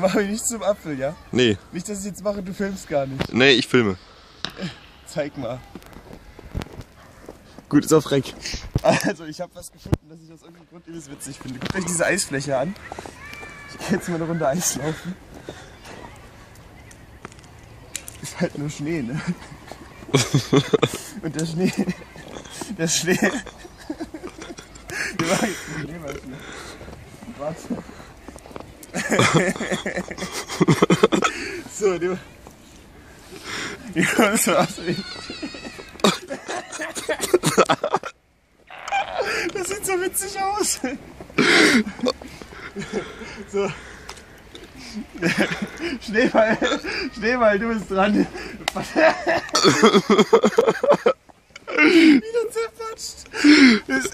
Mach mich nicht zum Apfel, ja? Nee, Nicht, dass ich jetzt mache, du filmst gar nicht. nee, ich filme. Zeig mal. Gut, ist auf Reck. Also, ich habe was gefunden, das ich aus irgendeinem Grund übelst witzig finde. Guckt euch diese Eisfläche an. Ich gehe jetzt mal eine Runde Eis laufen. Ist halt nur Schnee, ne? Und der Schnee. Der Schnee. Wir machen jetzt eine Schneemaschine. Warte. so, du. Wie kommst du aus dem Das sieht so witzig aus. So. Schneeball, Schneeball, du bist dran. Wieder weiß